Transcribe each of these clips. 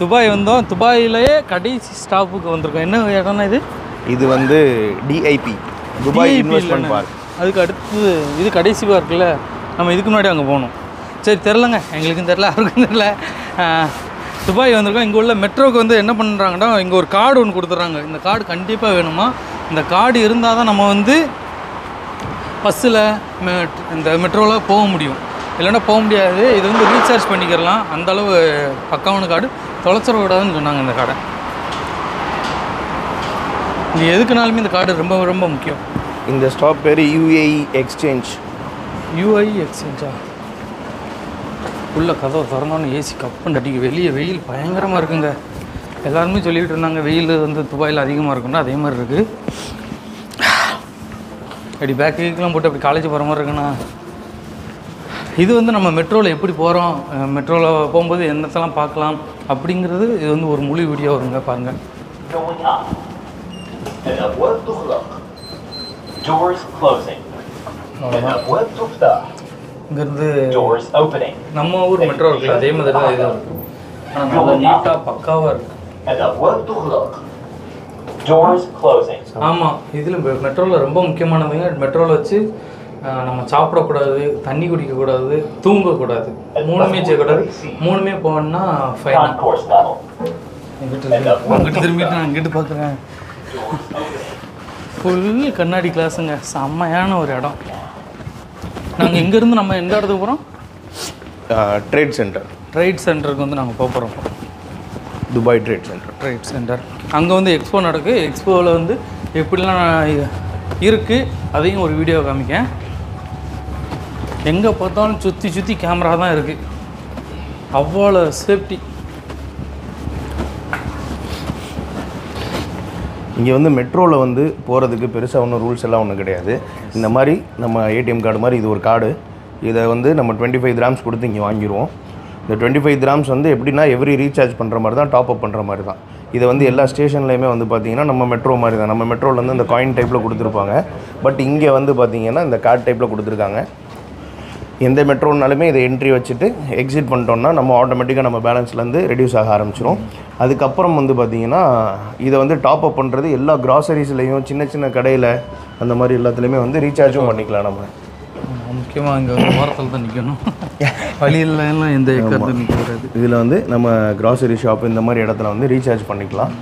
Dubai வந்தோம். துபாயிலேயே கடைசி ஸ்டாப்புக்கு வந்திருக்கோம். என்ன இடம்னா இது? இது வந்து டிஐபி துபாய் இன்வெஸ்ட்மெண்ட். பார்க் அதுக்கு அடுத்தது இது கடைசி பார்க்கில். நம்ம இதுக்கு முன்னாடி அங்கே போகணும் சரி தெரிலங்க. எங்களுக்கும் தெரில அவருக்கும் தெரில. துபாய் வந்திருக்கோம். இங்கே உள்ள மெட்ரோக்கு வந்து என்ன பண்ணுறாங்கன்னா இங்கே ஒரு கார்டு ஒன்று கொடுத்துட்றாங்க இந்த கார்டு கண்டிப்பாக வேணுமா? இந்த கார்டு இருந்தால் தான் நம்ம வந்து பஸ்ஸில் இந்த மெட்ரோவில் போக முடியும். இல்லைன்னா போக முடியாது. இது வந்து ரீசார்ஜ் பண்ணிக்கிறலாம். அந்த அளவு பக்காவான கார்டு. தொலைச்சிட கூடாதுன்னு சொன்னாங்க இந்த கார்டை இது எதுக்குனாலுமே இந்த கார்டு ரொம்ப ரொம்ப முக்கியம். இந்த ஸ்டாப் பேர் யூஏஇ எக்ஸ்சேஞ்ச் யூஐ எக்ஸ்சேஞ்சா உள்ள கதவை திறந்தோன்னு ஏசி கப்பன் அடிக்க வெளியே வெயில் பயங்கரமாக இருக்குங்க. எல்லாருமே சொல்லிக்கிட்டு இருந்தாங்க வெயில் வந்து துபாயில் அதிகமாக இருக்குன்னா அதே மாதிரி இருக்குது அப்படி பேக் வீக்கெலாம் போட்டு அப்படி காலேஜ் போகிற மாதிரி இருக்குண்ணா. இது வந்து நம்ம மெட்ரோவில் எப்படி போகிறோம் மெட்ரோவில் போகும்போது என்னத்தெல்லாம் பார்க்கலாம்? அப்படிங்கிறது இது வந்து ஒரு முழு வீடியோ வருங்க பாருங்கள் இங்கேருந்து நம்ம ஊர் மெட்ரோ இருக்குல்ல அதே மாதிரி தான் இதாக இருக்கும் ஆனால் நல்லா நீட்டாக பக்காவாக இருக்கும் ஆமாம் இதில் மெட்ரோவில் ரொம்ப முக்கியமானதுங்க. மெட்ரோவில் வச்சு நம்ம சாப்பிடக்கூடாது தண்ணி குடிக்கக்கூடாது தூங்கக்கூடாது. மூணுமே செய்யக்கூடாது மூணுமே போகணுன்னா ஃபைன் அங்கிட்டு திரும்பிட்டு நான் இங்கிட்டு பார்க்குறேன் ஃபுல் கண்ணாடி கிளாஸுங்க செம்மையான ஒரு இடம். நாங்கள் இங்கேருந்து நம்ம எந்த இடத்துக்கு போகிறோம் ட்ரேட் சென்டர் ட்ரைட் சென்டருக்கு வந்து நாங்கள் போக போகிறோம் Dubai trade centre trade centre அங்கே வந்து எக்ஸ்போ நடக்கு. எக்ஸ்போவில் வந்து எப்படிலாம் இருக்குது அதையும் ஒரு வீடியோ காமிக்கேன் எங்கே பார்த்தாலும் சுற்றி சுற்றி கேமரா தான் இருக்குது அவ்வளோ சேஃப்டி இங்கே வந்து மெட்ரோவில் வந்து போகிறதுக்கு பெருசாக ஒன்றும் ரூல்ஸ் எல்லாம் ஒன்றும் கிடையாது. இந்த மாதிரி நம்ம ஏடிஎம் கார்டு மாதிரி இது ஒரு கார்டு இதை வந்து நம்ம டுவெண்ட்டி ஃபைவ் கிராம்ஸ் கொடுத்து இங்கே வாங்கிடுவோம் இந்த டுவெண்ட்டி ஃபைவ் கிராம்ஸ் வந்து எப்படின்னா எவ்ரி ரீசார்ஜ் பண்ணுற மாதிரி தான் டாப் அப் பண்ணுற மாதிரி தான். இதை வந்து எல்லா ஸ்டேஷன்லையுமே வந்து பார்த்திங்கன்னா நம்ம மெட்ரோ மாதிரி தான். நம்ம மெட்ரோவில் வந்து இந்த காயின் டைப்பில் கொடுத்துருப்பாங்க. பட் இங்கே வந்து பார்த்திங்கன்னா இந்த கார்டு டைப்பில் கொடுத்துருக்காங்க. எந்த மெட்ரோனாலுமே இதை என்ட்ரி வச்சுட்டு எக்ஸிட் பண்ணிட்டோம்னா நம்ம ஆட்டோமேட்டிக்காக நம்ம பேலன்ஸ்லேருந்து ரெடியூஸ் ஆக ஆரம்பிச்சிரும். அதுக்கப்புறம் வந்து பார்த்திங்கன்னா இதை வந்து டாப் அப் பண்ணுறது எல்லா கிராசரிஸ்லேயும் சின்ன சின்ன கடையில் அந்த மாதிரி எல்லாத்துலேயுமே வந்து ரீசார்ஜும் பண்ணிக்கலாம் நம்ம. முக்கியமாக இங்கே ஓரத்தில் தான் நிற்கணும் வழியில எல்லாம் எந்த நிற்கிறது இதில் வந்து நம்ம கிராசரி ஷாப் இந்த மாதிரி இடத்துல வந்து ரீசார்ஜ் பண்ணிக்கலாம்.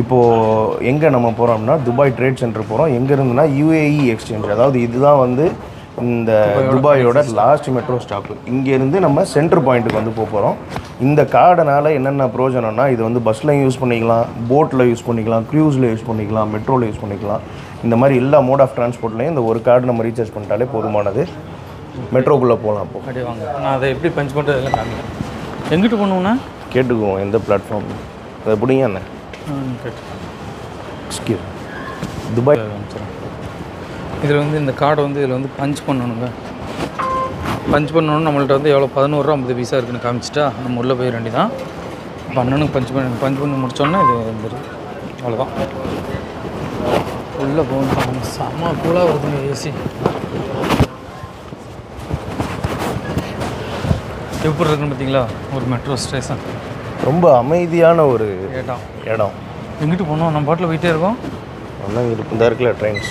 இப்போது எங்கே நம்ம போகிறோம்னா துபாய் ட்ரேட் சென்டர் போகிறோம் எங்கே இருந்துன்னா யூஏஇ எக்ஸ்சேஞ்ச் அதாவது இதுதான் வந்து இந்த துபாயோட லாஸ்ட் மெட்ரோ ஸ்டாப்பு இங்கேருந்து நம்ம சென்டர் பாயிண்ட்டுக்கு வந்து போக போகிறோம் இந்த கார்டனால் என்னென்ன பிரயோஜனம்னா இது வந்து பஸ்லையும் யூஸ் பண்ணிக்கலாம் போட்டில் யூஸ் பண்ணிக்கலாம் க்ரூஸில் யூஸ் பண்ணிக்கலாம் மெட்ரோவில் யூஸ் பண்ணிக்கலாம். இந்த மாதிரி எல்லா மோட் ஆஃப் டிரான்ஸ்போர்ட்லேயும் இந்த ஒரு கார்டு நம்ம ரீசார்ஜ் பண்ணிட்டாலே போதுமானது. மெட்ரோக்குள்ளே போகலாம் அப்போ அப்படியே வாங்க. நான் அதை எப்படி பஞ்ச் பண்ணுறது எல்லாம் காமிக்கிறேன். எங்கிட்டு பண்ணுவோண்ணா கேட்டுக்குவோம் எந்த பிளாட்ஃபார்ம் அதை பிடிங்க என்ன? துபாய். இதில் வந்து இந்த கார்டை வந்து இதில் வந்து பஞ்ச் பண்ணணுங்க. பஞ்ச் பண்ணணும் நம்மள்ட்ட வந்து எவ்வளோ? பதினோரு ரூபா ஐம்பது பைசா இருக்குன்னு காமிச்சிட்டா நம்ம உள்ளே போய் வேண்டி தான். பண்ணணும் பஞ்ச் பண்ணி பஞ்ச் பண்ணி முடிச்சோன்னே இது வந்துடும் அவ்வளோதான். உள்ளே போகணும் செம்ம கூலாக வருதுங்க ஏசி எப்படி இருக்குன்னு பார்த்தீங்களா? ஒரு மெட்ரோ ஸ்டேஷன் ரொம்ப அமைதியான ஒரு இடம். இடம். எங்கிட்டு போனோம் நம்ம பாட்டில் போயிட்டே இருக்கோம். நல்லா இருக்கு இந்த இருக்குல்ல ட்ரெயின்ஸ்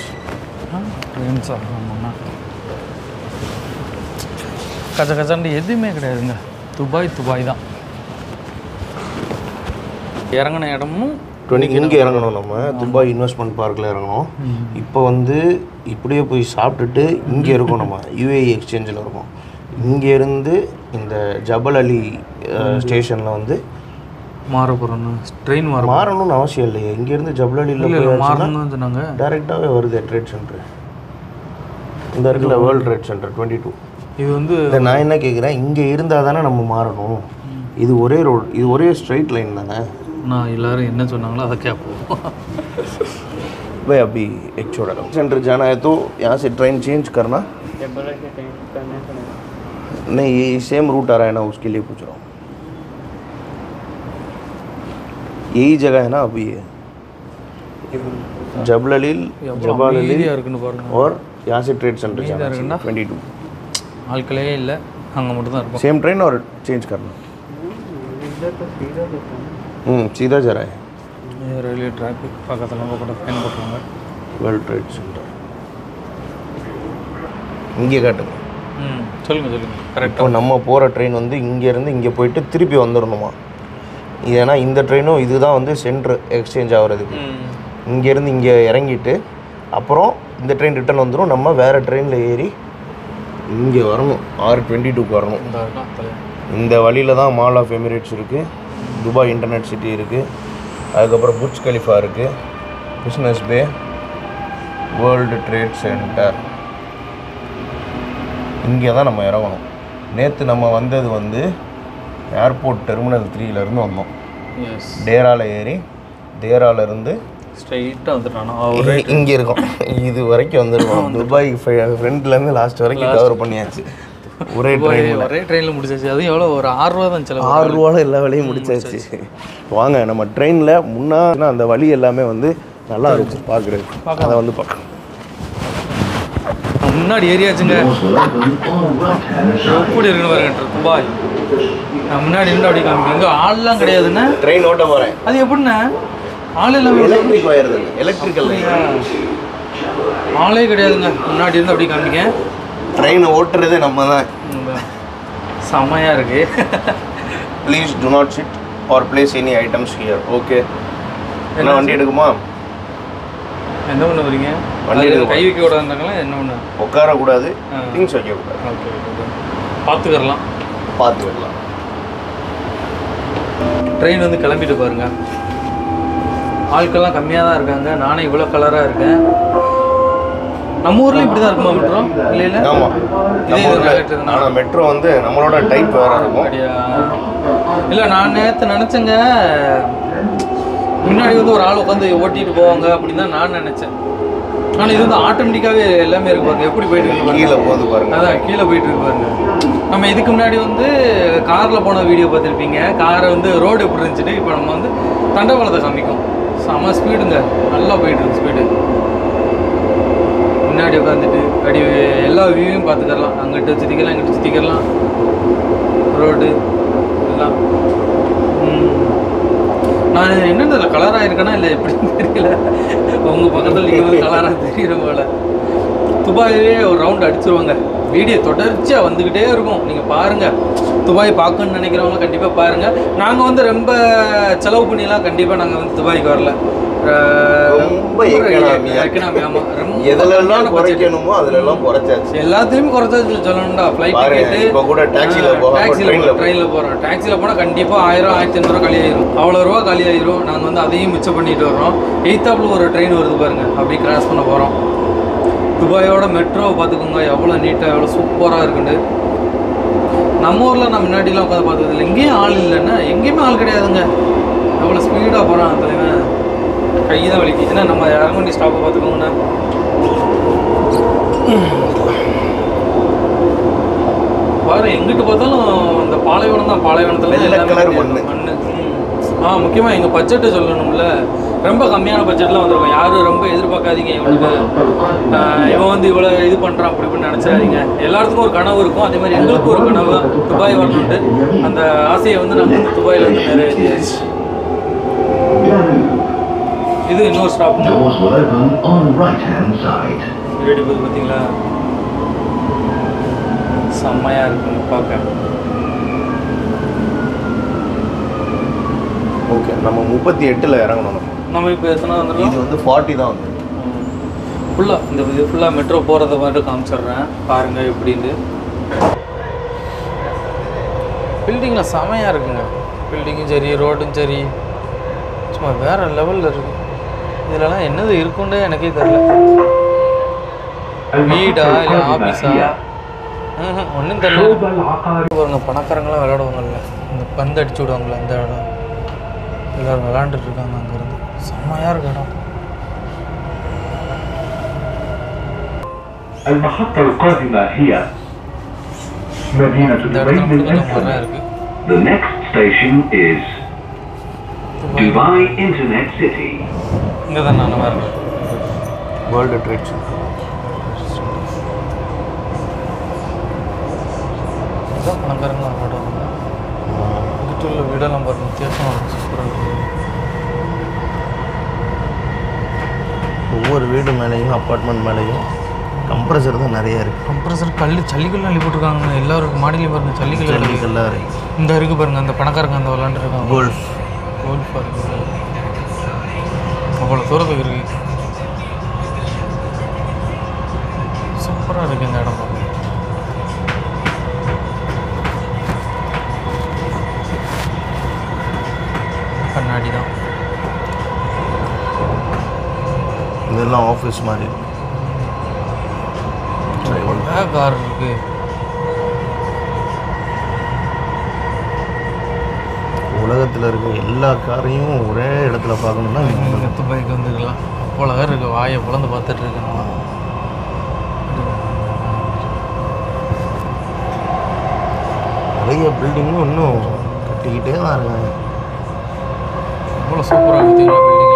ட்ரெயின்ஸா ஆமாண்ணா கச்ச கச்சாண்டு எதுவுமே கிடையாதுங்க. துபாய் துபாய் தான். இறங்கின இடமும் இங்கே இறங்கணும் நம்ம? துபாய் இன்வெஸ்ட்மெண்ட் பார்க்கில் இறங்கணும். இப்போ வந்து இப்படியே போய் சாப்பிட்டுட்டு இங்கே இருக்கோம் நம்ம. யூஏஇ எக்ஸ்சேஞ்சில் இருக்கோம். இங்கேருந்து இந்த ஜபல் அலி ஸ்டேஷனில் வந்து மாற போகிறோன்னு ட்ரெயின் மாற மாறணும்னு அவசியம் இல்லையே. இங்கேருந்து ஜபல் அலியில் மாறணும்னு சொன்னாங்க. டேரெக்டாகவே வருது ட்ரேட் சென்டர் இந்த இருக்குல்ல world trade center twenty two இது வந்து இல்லை நான் என்ன கேட்குறேன் இங்கே இருந்தால் தானே நம்ம மாறணும் இது ஒரே ரோடு இது ஒரே ஸ்ட்ரைட் லைன் தானே நான் எல்லாரும் என்ன சொன்னாங்களோ அதை கேட்போம் भाई अभी एक छोटा सेंटर जाना है तो यहाँ से ट्रेन चेंज करना नहीं ये सेम रूट आ रहा है ना उसके लिए पूछ रहा हूँ यही जगह है ना अभी ये जबल अलील जबल अलील அமைதியாக இருக்குன்னு பாருங்க और यहाँ से ट्रेड सेंटर जाना இருக்குன்னா? ट्वेंटी टू ஆட்களே இல்லை அங்கே மட்டும் தான் இருக்கும் सेम ट्रेन और चेंज करना ம் சீதா ஜராய் இது ரயில்வே டிராஃபிக் பக்கத்தில் நம்ம கூட ஃபைன் போட்டுருவாங்க வேர்ல்ட் ட்ரேட் சென்டர் இங்கே காட்டுங்க ம் சொல்லுங்கள் சொல்லுங்கள் இப்போ கரெக்டாக நம்ம போகிற ட்ரெயின் வந்து இங்கேருந்து இங்கே போயிட்டு திருப்பி வந்துடணுமா ஏன்னா இந்த ட்ரெயினும் இதுதான் வந்து சென்ட்ரு எக்ஸ்சேஞ்ச் ஆகிறதுக்கு ம் இங்கேருந்து இங்கே இறங்கிட்டு அப்புறம் இந்த ட்ரெயின் ரிட்டர்ன் வந்துடும் நம்ம வேறு ட்ரெயினில் ஏறி இங்கே வரணும். ஆறு டுவெண்ட்டி டூக்கு வரணும். இந்த வழியில் தான் மால் ஆஃப் எமிரேட்ஸ் இருக்குது துபாய் இன்டர்நெட் சிட்டி இருக்குது அதுக்கப்புறம் புர்ஜ் கலிஃபா இருக்குது business bay world trade centre இங்கே தான் நம்ம இறங்கணும். நேற்று நம்ம வந்தது வந்து ஏர்போர்ட் டெர்மினல் த்ரீலேருந்து வந்தோம். டேரால ஏறி டேராலேருந்து ஸ்ட்ரைட்டாக வந்துட்டானா? அவரே இங்கே இருக்கோம் இது வரைக்கும் வந்துருக்கோம் துபாய் ஃப்ரெண்ட்லேருந்து லாஸ்ட் வரைக்கும் கவர் பண்ணியாச்சு. ஒரே ட்ரெயின் ஒரே ட்ரெயினில் முடிச்சாச்சு. அதுவும் எவ்வளோ ஒரு ஆறு ரூபா தான் செலவு. ஆறு ரூபால எல்லா வேலையும் முடிச்சாச்சு. வாங்க நம்ம ட்ரெயினில் முன்னா அந்த வழி எல்லாமே வந்து நல்லா இருக்கும் பார்க்குறது அதை வந்து பார்க்கலாம். முன்னாடி ஏரியாச்சுங்க எப்படி இருக்குன்னு பாருங்க துபாய். நான் முன்னாடி இருந்து அப்படி காமிக்க எங்கே ஆள்லாம் கிடையாதுண்ணே ட்ரெயின் ஓட்ட போகிறேன் அது எப்படிண்ணே? ஆள் இல்லாமல் எலக்ட்ரிக் ஒயர் எலக்ட்ரிக்கல் ஆளே கிடையாதுங்க. முன்னாடி இருந்து அப்படி காமிக்க ட்ரெயினை ஓட்டுறதே நம்ம தான். இந்த செம்மையா இருக்கு. Please do not sit or place any items here okay என்ன வண்டி எடுக்குமா? என்ன பண்ண வரீங்க வண்டி எடுக்க கை வைக்க கூடாதுனாங்களா என்ன பண்ண உட்காரக்கூடாது. திங்ஸ் வைக்கக்கூடாது. ஓகே பார்த்துக்கறலாம். பார்த்து வரலாம் ட்ரெயின் வந்து கிளம்பிட்டு பாருங்க. ஆட்கள்லாம் கம்மியாக தான் இருக்காங்க. நானே இவ்வளோ கலராக இருக்கேன். நம்ம ஊர்லேயும் இப்படி தான் இருக்குமா மெட்ரோ இல்லை ஆமாம் நம்ம ஊரில். ஆனால் மெட்ரோ வந்து நம்மளோட டைப் வேறு இருக்கும். இல்லை நான் நேற்று நினச்சேங்க. முன்னாடி வந்து ஒரு ஆள் உட்காந்து ஓட்டிட்டு போவாங்க அப்படின்னு தான் நான் நினச்சேன். ஆனால் இது வந்து ஆட்டோமேட்டிக்காகவே எல்லாமே இருக்கு பாருங்க. எப்படி போயிட்டு இருக்கு. கீழே போகுது பாருங்க. அதான் கீழே போயிட்டு இருக்கு பாருங்க. நம்ம இதுக்கு முன்னாடி வந்து காரில் போன வீடியோ பார்த்துருப்பீங்க. காரை வந்து ரோடு எப்படி இருந்துச்சுன்னு இப்போ நம்ம வந்து தண்டவாளத்தை காமிக்கும். செம ஸ்பீடுங்க. நல்லா போயிட்டுருக்கு ஸ்பீடு. முன்னாடி உட்காந்துட்டு அடி எல்லா வியூவையும் பார்த்துக்கலாம் அங்கிட்ட சுற்றிக்கலாம் இங்கிட்ட சுற்றிக்கலாம் ரோடு எல்லாம். நான் என்ன இதில் கலராக இருக்கேனா இல்லை எப்படின்னு தெரியல. உங்கள் பக்கத்தில் நீங்கள் வந்து கலராக தெரியுற போல. துபாயிலே ஒரு ரவுண்ட் அடிச்சிருவாங்க. வீடியோ தொடர்ச்சியாக வந்துக்கிட்டே இருக்கும். நீங்கள் பாருங்கள் துபாய் பார்க்கணும்னு நினைக்கிறவங்க கண்டிப்பாக பாருங்கள் நாங்கள் வந்து ரொம்ப செலவு பண்ணிலாம் கண்டிப்பாக நாங்கள் வந்து துபாய்க்கு வரல. ரொம்ப economy ஆ. economy, ஆமா. ரொம்ப எதுலெல்லாம். குறைக்கணுமோ அதுலெல்லாம் குறைச்சாச்சு. எல்லாத்தையுமே குறைச்சது சொல்லணும்டா. ஃப்ளைட் டிக்கெட்டு இப்ப கூட டாக்ஸியில் போகிறோம் ட்ரெயினில் போகிறோம் டாக்ஸியில் போனால் கண்டிப்பாக ஆயிரம் ஆயிரத்தி ஐநூறுவா காலி ஆயிரும் அவ்வளோ ரூபா காலி ஆயிரும் நாங்கள் வந்து அதையும் மிச்சம் பண்ணிட்டு வர்றோம். எயித்தாப்பில் ஒரு ட்ரெயின் வருது பாருங்க. அப்படி கிராஸ் பண்ண போகிறோம் துபாயோட மெட்ரோவை பார்த்துக்கோங்க. எவ்வளோ நீட்டாக எவ்வளோ சூப்பராக இருக்குண்டு நம்ம ஊரில் நான் முன்னாடிலாம் உட்காந்து பார்த்தது இல்லை எங்கேயும் ஆள் இல்லைன்னா எங்கேயுமே ஆள் கிடையாதுங்க. எவ்வளோ ஸ்பீடாக போகிறான் தலைவன். கை தான் வலிக்கு. ஏன்னா நம்ம இறங்கி ஸ்டாப்பை பார்த்துக்கோங்கண்ணா. பாரு எங்கிட்டு பார்த்தாலும் இந்த பாலைவனம் தான் பாலைவனத்துல வெள்ளை எல்லாமே colour தெரியும். மண்ணு. மண்ணு. ம். ஆ முக்கியமாக எங்கள் பட்ஜெட்டை சொல்லணும்ல. ரொம்ப கம்மியான பட்ஜெட்டில் வந்திருக்கோம். யாரும் ரொம்ப எதிர்பார்க்காதீங்க இவனுக்கு. இவன் வந்து இவ்வளோ இது பண்ணுறான் அப்படி இப்படின்னு நினச்சிடாதீங்க. எல்லாத்துக்கும் ஒரு கனவு இருக்கும். அதே மாதிரி எங்களுக்கும் ஒரு கனவு. துபாய் வரணுன்ட்டு அந்த ஆசையை வந்து நாங்கள் வந்து துபாயில் வந்து நிறைவேற்றியாச்சு. இது இன்னொரு stop Doors will open on right hand side. Ready போது பார்த்தீங்களா? செம்மையாக இருக்கும் பார்க்க. ஓகே நம்ம முப்பத்தி எட்டில் இறங்கணும். நம்ம நம்ம இப்போ எத்தனை இது வந்துருக்கோம் வந்து ஃபார்ட்டி தான் வந்து. ஃபுல்லாக இந்த இது ஃபுல்லாக மெட்ரோ போகிறத மட்டும் காமிச்சிடுறேன். பாருங்க எப்படின்னு. பில்டிங்கில் செமையாக இருக்குங்க. பில்டிங்கும் சரி ரோடும் சரி. சும்மா வேற லெவலில் இருக்கு. இதுலலாம் என்னது இருக்குன்னே எனக்கே தெரியல. வீடா இல்லை ஆஃபீஸா ஒன்றும் தெரியல. பாருங்க பணக்காரங்களாம் விளையாடுவாங்கல்ல. இந்த பந்து அடிச்சு விடுவாங்கல்ல அந்த இடம். எல்லாரும் விளாண்டுட்டு இருக்காங்க அங்கேருந்து. செம்மையாக இருக்கு இடம் المحطة القادمة هي مدينة இந்த இடத்துல دبي மட்டும் கொஞ்சம் மரம் للأسفل. இருக்கு The next station is Dubai Dubai Internet City. இங்கே தான் நான் வரேன் வேர்ல்டு ட்ரேட் சென்டர் இதுதான் பணக்காரங்களாம் விளையாடுவாங்க இங்கிட்டு சுற்றி உள்ள வீடெல்லாம் பாருங்க வித்தியாசமாக இருக்கும் சூப்பராக இருக்குது ஒவ்வொரு வீடு மேலேயும் அப்பார்ட்மெண்ட் மேலேயும் கம்ப்ரஸர் தான் நிறைய இருக்குது கம்ப்ரஸர் கல் ஜல்லிக்கல்லாம் அள்ளி போட்டிருக்காங்க எல்லாரும் மாடியிலையும் பாருங்க ஜல்லிக்கல் அள்ளி ஜல்லிக்கல்லாம் இருக்குது இந்த இருக்கு பாருங்க அந்த பணக்காரங்க அந்த விளாண்டுருக்காங்க. கோல்ஃப் கோல்ஃபாக இருக்குது அவ்வளோ தூரத்துக்கு இருக்கு. சூப்பராக இருக்குது இந்த இடம் இதெல்லாம் ஆஃபீஸ் மாதிரி. கார் இருக்கு. உலகத்தில் இருக்க எல்லா காரையும் ஒரே இடத்துல வந்துடணும். நெத்து பைக் வந்துக்கலாம். அவ்வளோ பேர் இருக்கு. வாயை பிளந்து பார்த்துட்டு இருக்கணும் நிறைய பில்டிங்கும் இன்னும் கட்டிக்கிட்டே தான் இருக்காங்க. அவ்வளோ சூப்பராக பில்டிங்லாம்